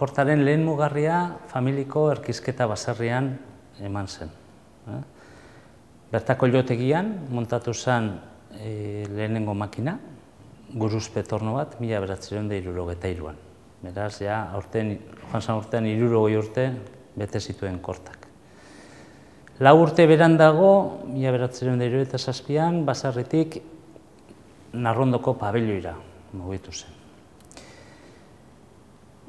kortaren lehen mugarria familiko erkizketa baserrian eman zen. Eh? Bertako jotegian montatu zen e, lehenengo makina, guruzpe torno bat, mila beratzen da irurogeta iruan. Beraz, ja, aurten, joan zan urtean irurogoi urte bete zituen kortak. Lau urte beran dago, mila beratzen da irurogeta zazpian, basarritik narrondoko pabelioira mugitu zen.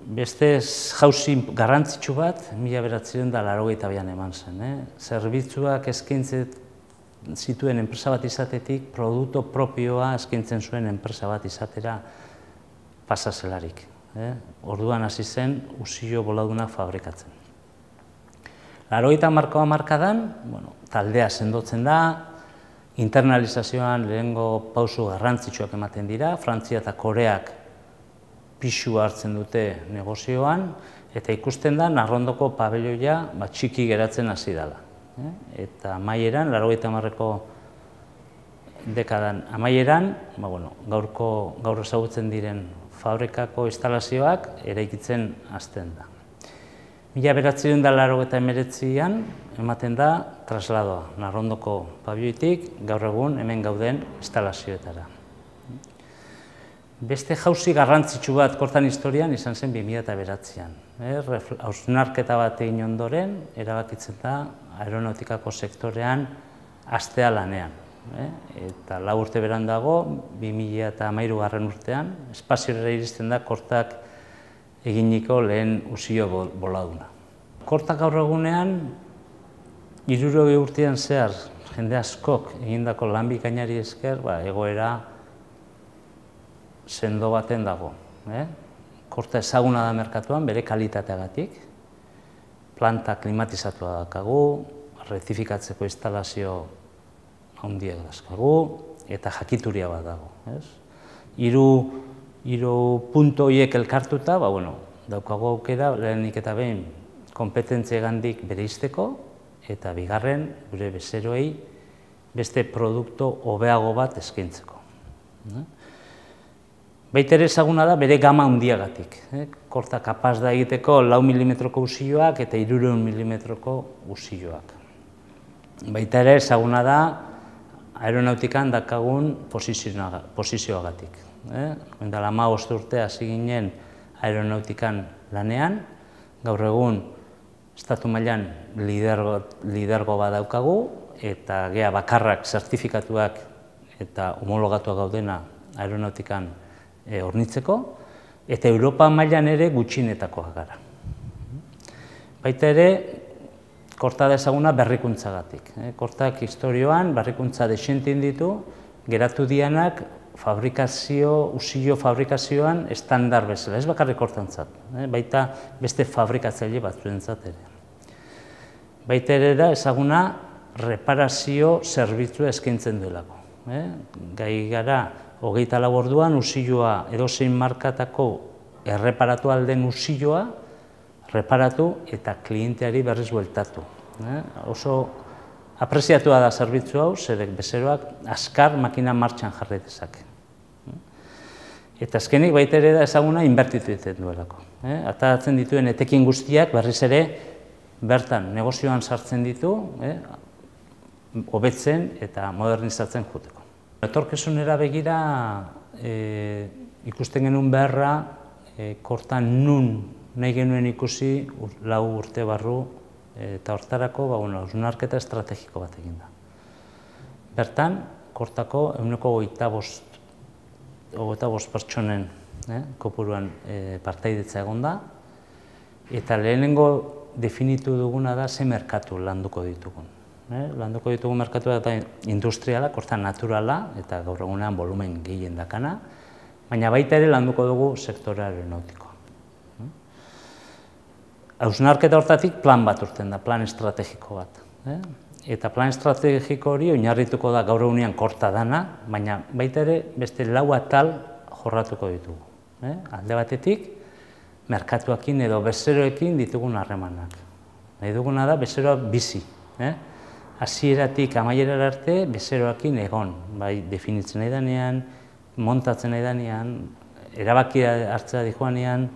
Beste jauzi garrantzitsu bat, mila beratzen da larogeita bian eman zen. Eh? Zerbitzuak eskaintzet zituen enpresa bat izatetik, produkto propioa eskaintzen zuen enpresa bat izatera pasazelarik. Eh? Orduan hasi zen, usio boladunak fabrikatzen. Larogeita markoa markadan, bueno, taldea sendotzen da, internalizazioan lehengo pausu garrantzitsuak ematen dira, Frantzia eta Koreak pixu hartzen dute negozioan, eta ikusten da, narrondoko pabelioia ba, txiki geratzen hasi dela. Eh? Eta amaieran, laro marreko dekadan amaieran, ba, bueno, gaurko, gaur ezagutzen diren fabrikako instalazioak eraikitzen hasten da. Mila beratzen da laro eta emeretzian, ematen da trasladoa, narrondoko pabioitik, gaur egun hemen gauden instalazioetara. Beste jauzi garrantzitsu bat kortan historian izan zen 2000 eta beratzean. Eh, hausnarketa bat egin ondoren, erabakitzen da aeronautikako sektorean astea lanean. Eh, eta lau urte beran dago, 2000 eta amairu garren urtean, espaziorera iristen da kortak eginiko lehen usio boladuna. Kortak gaur egunean, iruroge urtean zehar, jende askok egindako lanbikainari esker, ba, egoera sendo baten dago. Eh? Korta ezaguna da merkatuan, bere kalitateagatik, planta klimatizatua dakagu, retifikatzeko instalazio handiak dazkagu, eta jakituria bat dago. Ez? Iru, iru punto hiek elkartuta, ba, bueno, daukago aukera, lehenik eta behin, kompetentzia gandik bere izteko, eta bigarren, gure bezeroei, beste produkto hobeago bat eskaintzeko. Eh? Baita ere ezaguna da bere gama handiagatik. Eh? Korta kapaz da egiteko lau milimetroko usioak eta irureun milimetroko usioak. Baita ere ezaguna da aeronautikan dakagun posizioagatik. Eh? Mendala ma urte hasi ginen aeronautikan lanean, gaur egun estatu mailan lidergo, lidergo badaukagu, eta gea bakarrak zertifikatuak eta homologatuak gaudena aeronautikan e, ornitzeko, eta Europa mailan ere gutxinetakoak gara. Baita ere, korta ezaguna berrikuntzagatik. E, kortak historioan berrikuntza desentin ditu, geratu dianak fabrikazio, usio fabrikazioan estandar bezala, ez bakarrik kortantzat, e, baita beste fabrikatzaile batzuentzat ere. Baita ere da ezaguna reparazio zerbitzu eskaintzen duelako. E, gai gara hogeita laborduan usilloa edozein markatako erreparatu alden usilloa, reparatu eta klienteari berriz bueltatu. Eh? Oso apreziatua da zerbitzu hau, zerek bezeroak askar makina martxan jarri dezake. Eta azkenik baita ere da ezaguna inbertitu egiten duelako. Eh? Atatzen dituen etekin guztiak berriz ere bertan negozioan sartzen ditu, eh? hobetzen eta modernizatzen juteko. Etorkezunera begira e, ikusten genuen beharra, e, kortan nun nahi genuen ikusi lau urte barru eta hortarako ba, bueno, unarketa estrategiko bat egin da. Bertan, kortako eguneko goita bost, goita bost pertsonen eh, kopuruan e, partaidetza egon da, eta lehenengo definitu duguna da ze merkatu landuko ditugun eh, landuko ditugu merkatu eta industriala, korta naturala, eta gaur egunean volumen gehien dakana, baina baita ere landuko dugu sektore aeronautikoa. Hausnarketa hortatik plan bat urten da, plan estrategiko bat. Eh? Eta plan estrategiko hori oinarrituko da gaur egunean korta dana, baina baita ere beste lau atal jorratuko ditugu. Eh? Alde batetik, merkatuakin edo bezeroekin ditugun harremanak. Nahi duguna da bezeroa bizi. Eh? Hasieratik amaierara arte bezeroakin egon, bai definitzen nahi montatzen nahi danean, erabakia hartzea dihoanean,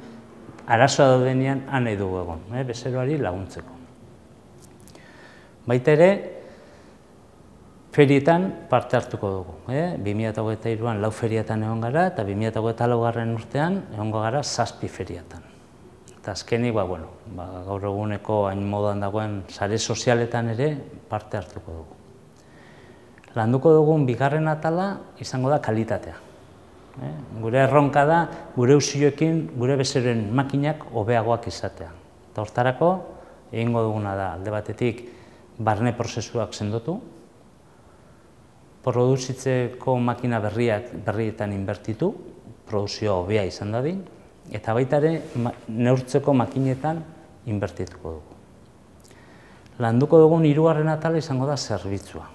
arazoa daudenean han dugu egon, eh, bezeroari laguntzeko. Baita ere, ferietan parte hartuko dugu. Eh? 2008an lau ferietan egon gara, eta 2008 garren urtean egon gara zazpi ferietan. Eta azkenik, ba, bueno, ba, gaur eguneko hain modan dagoen sare sozialetan ere parte hartuko dugu. Landuko dugun bigarren atala izango da kalitatea. Eh? Gure erronka da, gure usioekin, gure bezeroen makinak hobeagoak izatea. Eta hortarako, egingo duguna da, alde batetik, barne prozesuak sendotu, produzitzeko makina berriak berrietan inbertitu, produzioa hobea izan dadin, eta baita ere neurtzeko makinetan inbertituko dugu. Landuko dugun hirugarren atala izango da zerbitzua.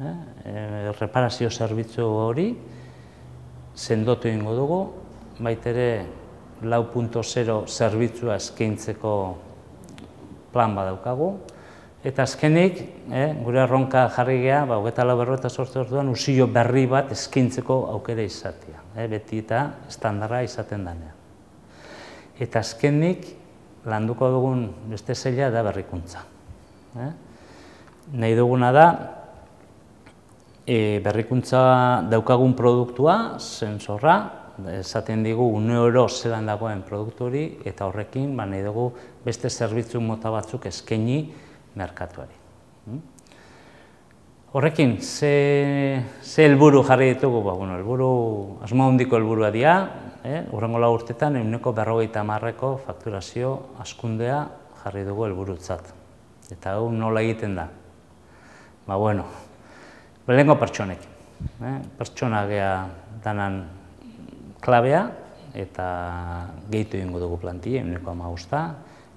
Eh? E, reparazio zerbitzu hori sendotu egingo dugu, baita ere 4.0 zerbitzua eskaintzeko plan badaukagu, Eta azkenik, eh, gure erronka jarri geha, ba, hogeta lau eta sortze orduan, usio berri bat eskintzeko aukera izatea, eh, beti eta estandarra izaten danean. Eta azkenik, landuko dugun beste zeila da berrikuntza. Eh? Nahi duguna da, e, berrikuntza daukagun produktua, sensorra, esaten digu une oro zelan dagoen produktu eta horrekin, ba, nahi dugu beste zerbitzu mota batzuk eskaini, merkatuari. Hmm? Horrekin, ze, ze helburu jarri ditugu, ba, bueno, helburu, asmo handiko helburua dira, eh? urrengo lau urtetan, eguneko berrogeita marreko fakturazio askundea jarri dugu helburutzat. Eta hau nola egiten da? Ba, bueno, belengo pertsonekin. Eh? Pertsona gea danan klabea, eta gehitu ingo dugu plantia, eguneko amagusta,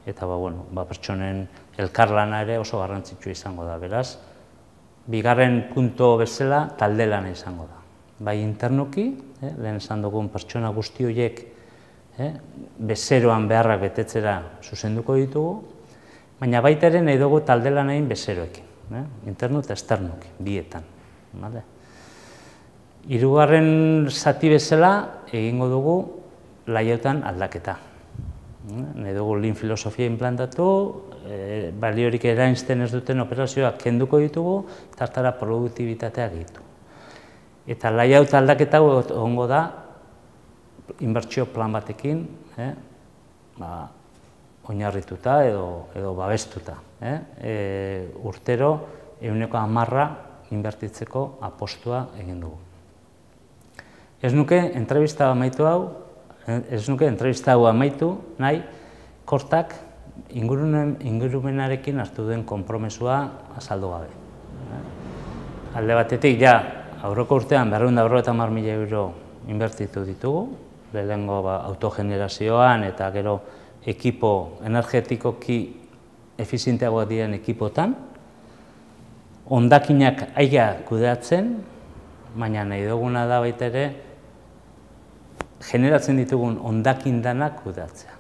eta ba, bueno, ba, pertsonen elkarlana ere oso garrantzitsu izango da, beraz, bigarren punto bezala talde lana izango da. Bai internuki, eh, lehen esan dugun pertsona guzti horiek eh, bezeroan beharrak betetzera zuzenduko ditugu, baina baita ere nahi dugu talde lan egin bezeroekin, eh, internu eta esternuki, bietan. Vale? Hirugarren zati bezala egingo dugu laiotan aldaketa. Nahi dugu lin filosofia implantatu, e, baliorik erainzten ez duten operazioak kenduko ditugu, eta hartara produktibitatea gitu. Eta layout aldaketa ongo da, inbertsio plan batekin, eh, ba, oinarrituta edo, edo babestuta. Eh? E, urtero, eguneko amarra inbertitzeko apostua egin dugu. Ez nuke, entrevista amaitu hau, ez nuke entrevista hau amaitu, nahi, kortak ingurumenarekin hartu den konpromesua azaldu gabe. Alde batetik, ja, aurroko urtean berreun da eta mar mila euro inbertitu ditugu, lehenengo ba, autogenerazioan eta gero ekipo energetikoki efizienteagoa diren ekipotan, ondakinak aia kudeatzen, baina nahi duguna da baita ere, generatzen ditugun ondakin danak kudeatzea.